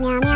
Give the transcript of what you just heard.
にゃ